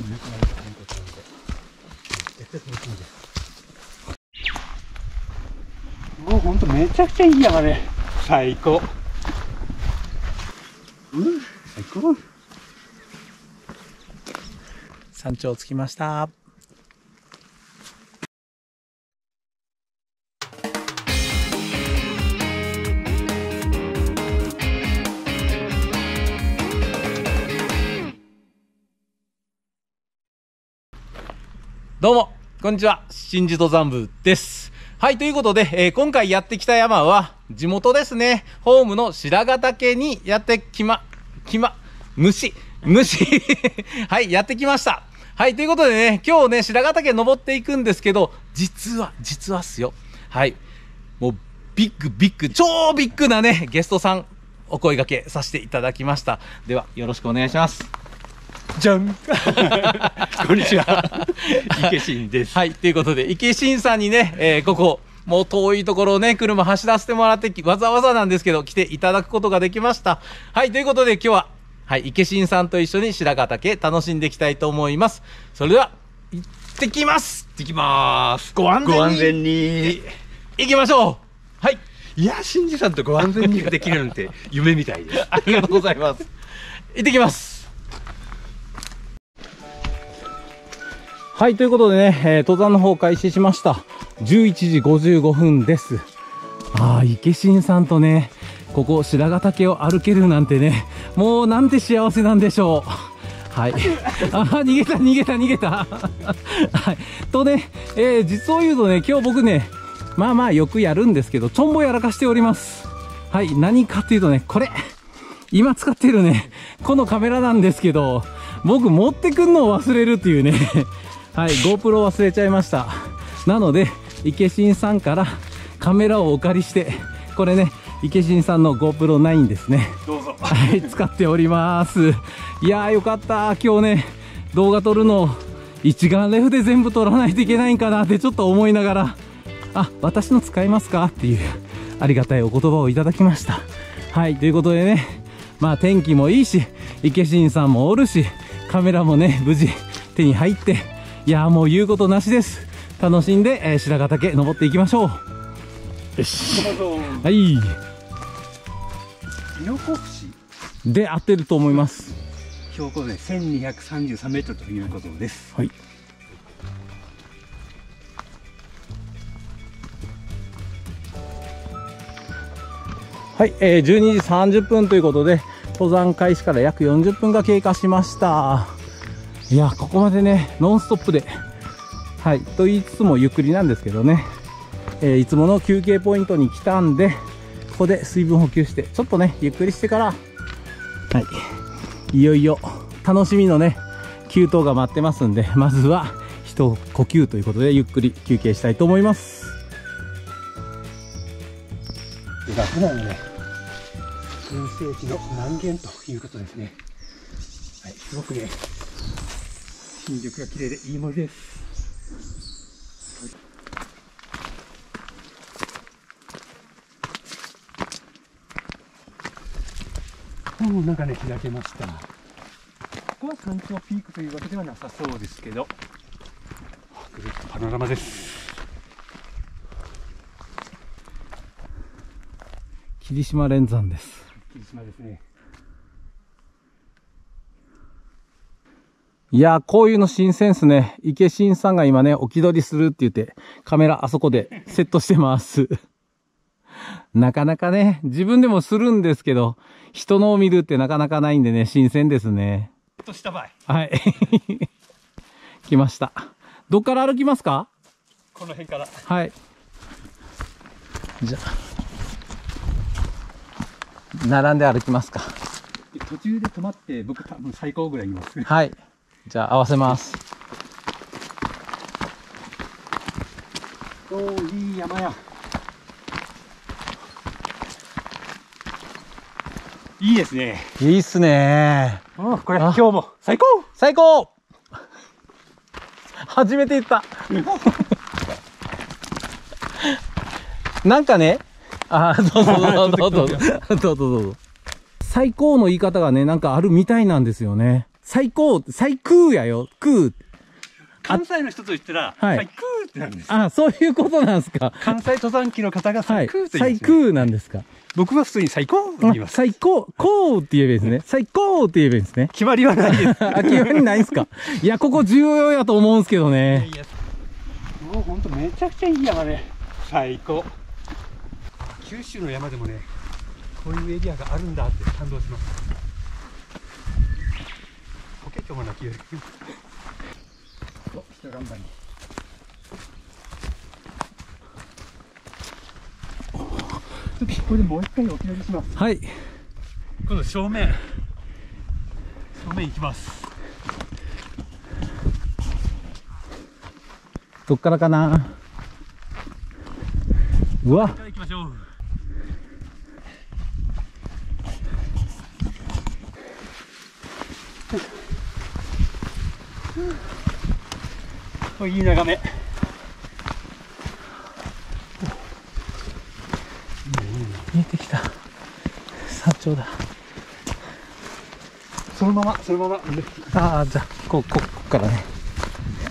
もうことなので、絶対楽しみです。もうほんとめちゃくちゃいい山ね。最高。うん、最高。山頂着きました。どうも、こんにちは。新地登山部です。はい、ということで、えー今回やってきた山は、地元ですね、ホームの白髪岳にやってきま、きま、虫、虫、はい、やってきました。はい、ということでね、今日ね、白髪岳登っていくんですけど、実は、実はっすよ。はい、もう、ビッグビッグ、超ビッグなね、ゲストさん、お声掛けさせていただきました。では、よろしくお願いします。じゃんこんにちは。池新です。はい、ということで、池新さんにね、えーここ、もう遠いところをね、車走らせてもらってき、わざわざなんですけど、来ていただくことができました。はい、ということで今日は、はい、池新さんと一緒に白髪岳楽しんでいきたいと思います。それでは、行ってきます行きます。ご安全にご安全に。行きましょうはい、いや、新次さんとご安全にできるなんて夢みたいです。ありがとうございます。行ってきます。はい、ということでね、えー登山の方開始しました。11時55分です。ああ、池新さんとね、ここ白髪岳を歩けるなんてね、もうなんて幸せなんでしょう。はい。あー逃げた、逃げた、逃げた。はい。とね、えー実を言うとね、今日僕ね、まあまあよくやるんですけど、ちょんぼやらかしております。はい。何かっていうとね、これ。今使ってるね、このカメラなんですけど、僕持ってくんのを忘れるっていうね、はい、GoPro 忘れちゃいました。なので、池新さんからカメラをお借りして、これね、池新さんの GoPro9 ですね。どうぞ。はい、使っております。いやーよかった。今日ね、動画撮るの、一眼レフで全部撮らないといけないんかなってちょっと思いながら、あ、私の使いますか？っていう、ありがたいお言葉をいただきました。はい、ということでね、まあ天気もいいし、池新さんもおるし、カメラもね、無事手に入って、いやーもう言うことなしです。楽しんで、えー白髪岳登っていきましょう。よし。はい。井の子市で、合ってると思います。標高で1233メートルということです。はい。はい、えー、12時30分ということで、登山開始から約40分が経過しました。いや、ここまでね、ノンストップで、はい、と言いつつもゆっくりなんですけどね、えーいつもの休憩ポイントに来たんで、ここで水分補給して、ちょっとね、ゆっくりしてから、はい、いよいよ楽しみのね、給湯が待ってますんで、まずは一呼吸ということで、ゆっくり休憩したいと思います。楽なのね、群生地の南限ということですね。はい、すごくね、新宿が綺麗でいい森です。もうなんかね、開けました。ここは山頂ピークというわけではなさそうですけど、パノラマです。霧島連山です。霧島ですね。いやー、こういうの新鮮っすね。池新さんが今ね、置き取りするって言って、カメラあそこでセットしてます。なかなかね、自分でもするんですけど、人のを見るってなかなかないんでね、新鮮ですね。とした場合、はい。来ました。どっから歩きますか？この辺から。はい。じゃあ、並んで歩きますか。途中で止まって、僕多分最高ぐらいいます。はい。じゃあ合わせます。おー、いい山や。いいですね。いいっすねおこれ、あ今日も最高最高初めて言った。なんかね、あー、どうぞどうぞ どうぞどうぞどうぞどうぞ。最高の言い方がね、なんかあるみたいなんですよね。最高、最空やよ。空。関西の人と言ったら、はい最空ってなんです。あ、そういうことなんですか。関西登山機の方がはい最空って。言うん最です、ね空なんですか。僕は普通に最高って言いあます。最高、こうって言えばいいですね。最高って言えばいいですね。決まりはないです。あ、決まりないんすか。いや、ここ重要やと思うんすけどね。いやもうほんとめちゃくちゃいい山ね最高九州の山でもねこういうエリアがあるんだって感動しますポケットもなきよりお人頑張りちょっとここでもう一回おき上げしますはい。今度正面正面行きますどっからかな。うわ、行きましょうおいい眺め見えてきた。山頂だ。そのままそのままああ、じゃあ、こう、こ、こっからね。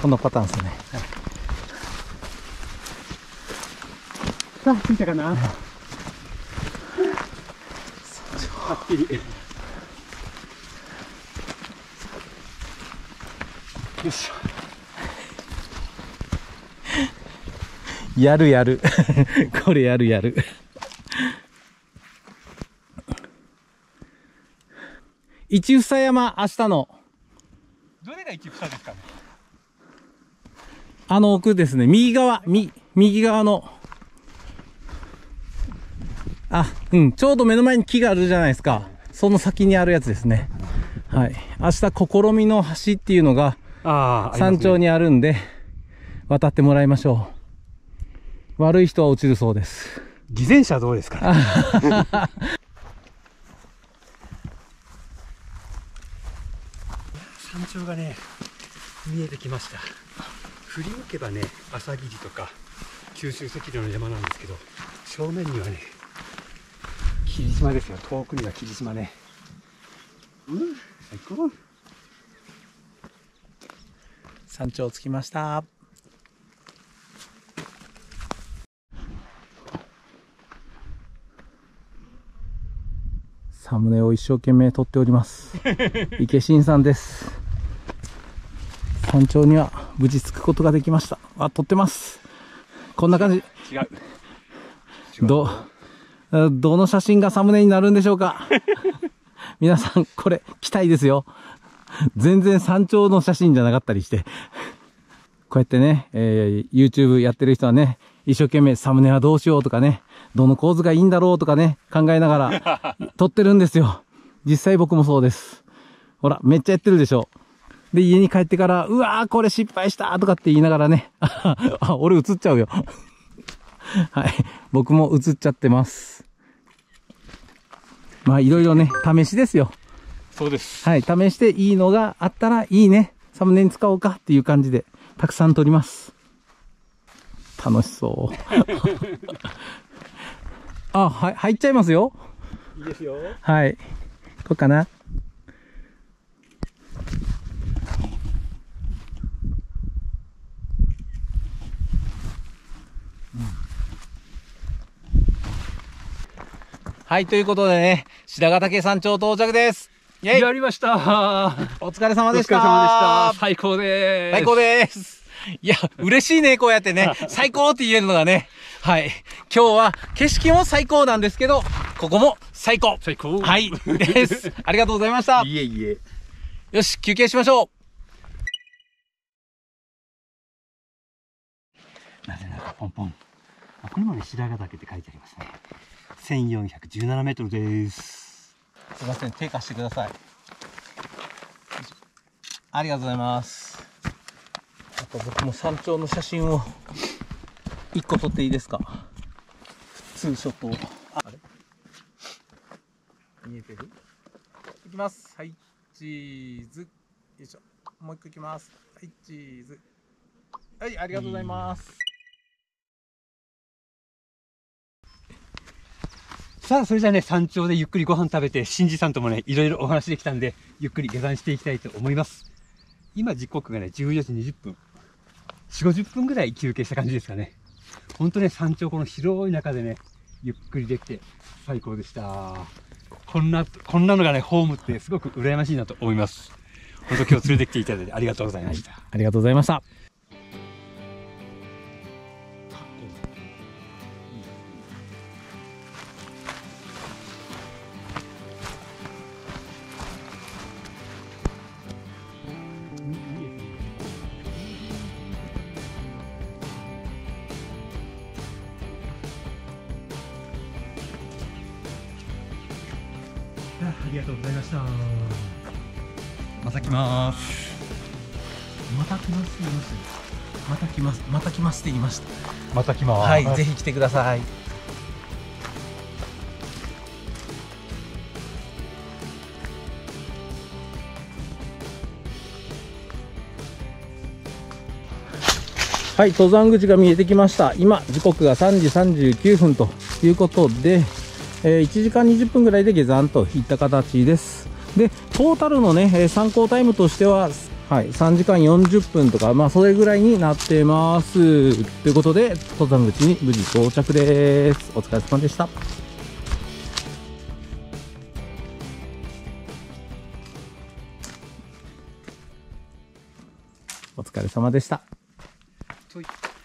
このパターンですね。さあ着いたかな？はっきりよしやるやる。これやるやる。一房山、明日の、どれが一房ですかね？あの奥ですね。右側、み、右側の。あ、うん。ちょうど目の前に木があるじゃないですか。その先にあるやつですね。はい。明日、試みの橋っていうのがああ山頂にあるんで、渡ってもらいましょう。悪い人は落ちるそうです。偽善者はどうですか？山頂がね見えてきました。振り向けばね朝霧とか九州赤道の山なんですけど正面にはね霧島ですよ。遠くには霧島ね。うん最高山頂着きました。サムネを一生懸命撮っております。池新さんです。山頂には無事着くことができました。あ、撮ってます。こんな感じ。違うど、あどの写真がサムネになるんでしょうか 皆さん、これ、期待ですよ。全然山頂の写真じゃなかったりして。こうやってね、えー YouTube やってる人はね、一生懸命サムネはどうしようとかね、どの構図がいいんだろうとかね、考えながら 撮ってるんですよ。実際僕もそうです。ほら、めっちゃやってるでしょ。で、家に帰ってから、うわー、これ失敗したとかって言いながらね、あ、俺映っちゃうよ。はい。僕も映っちゃってます。まあ、いろいろね、試しですよ。そうですはい。試していいのがあったらいいね。サムネに使おうかっていう感じで、たくさん撮ります。楽しそう。あ、はい、入っちゃいますよ。いいですよはい。こうかな。はい、ということでね、白ヶ岳山頂到着です。やりましたお疲れ様お疲れ様でしでしたた。最高でーす最高です。いや、嬉しいね、こうやってね。最高って言えるのがね。はい。今日は景色も最高なんですけど、ここも最高。最高はい。です。ありがとうございました。いえいえよし、休憩しましょなぜならポンポンあこれもね白髪岳って書いてありますね1417メートルですう。すいません、手貸してください。ありがとうございます。あと僕も山頂の写真を一個撮っていいですか？ツーショットを。ああれ？見えてる？いきます。はい、チーズ。よいしょ。もう一個いきます。はい、チーズ。はい、ありがとうございます。さあ、それじゃあね、山頂でゆっくりご飯食べて、新次さんともね、いろいろお話できたんで、ゆっくり下山していきたいと思います。今、時刻がね、14時20分。4、50分ぐらい休憩した感じですかね。ほんとね、山頂この広い中でね、ゆっくりできて、最高でした。こんな、こんなのがね、ホームってすごく羨ましいなと思います。ほんと今日連れてきていただいてありがとうございました。ありがとうございました。ございました。また来ます。また来ますましたよまた来ます。また来ますって言いました。また来ます。はい、ぜひ来てください。はい、登山口が見えてきました。今、時刻が3時39分ということで、えー1時間20分ぐらいで下山といった形です。で、トータルのね、えー参考タイムとしては、はい、3時間40分とか、まあ、それぐらいになってます。ということで、登山口に無事到着です。お疲れ様でした。お疲れ様でした。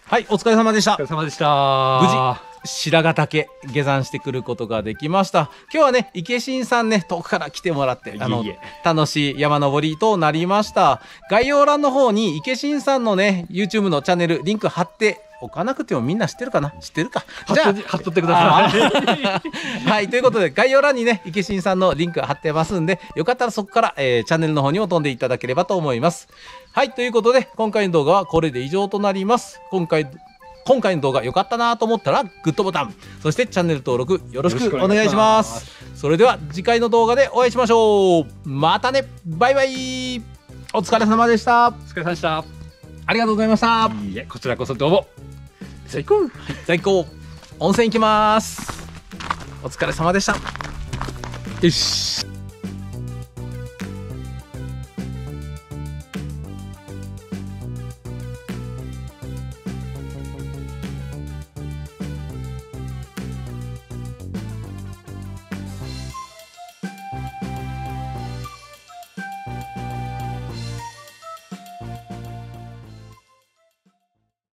はい、お疲れ様でしたお疲。れ様でした。無事白髪岳下山してくることができました。今日はね池新さんね遠くから来てもらってあの楽しい山登りとなりました。概要欄の方に池新さんのね YouTube のチャンネルリンク貼っておかなくてもみんな知ってるかな？知ってるか？じゃあ貼っとってください。はい、ということで概要欄にね池新さんのリンク貼ってますんでよかったらそこから、えーチャンネルの方にも飛んでいただければと思います。はいということで今回の動画はこれで以上となります。今回今回の動画良かったなと思ったらグッドボタン。そしてチャンネル登録よろしくお願いします。それでは次回の動画でお会いしましょう。またね。バイバイ。お疲れ様でした。お疲れ様でした。ありがとうございました。いいえ、こちらこそどうも。最高。最高。温泉行きます。お疲れ様でした。よし